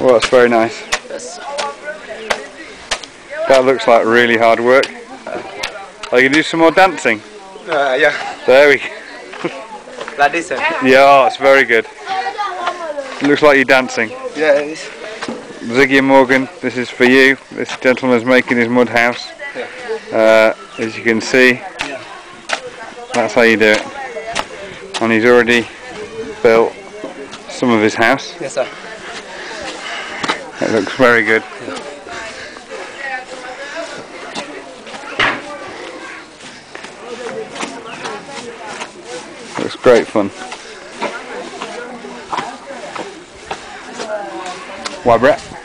Well, that's very nice. Yes. That looks like really hard work. Are you gonna do some more dancing? Uh, yeah. There we go. Like this. Uh, Yeah, it's very good. Looks like you're dancing. yeah. This. Ziggy and Morgan, this is for you. This gentleman's making his mud house. Uh, as you can see, that's how you do it. And he's already built some of his house. Yes, sir. It looks very good. It great fun. Why, Brett?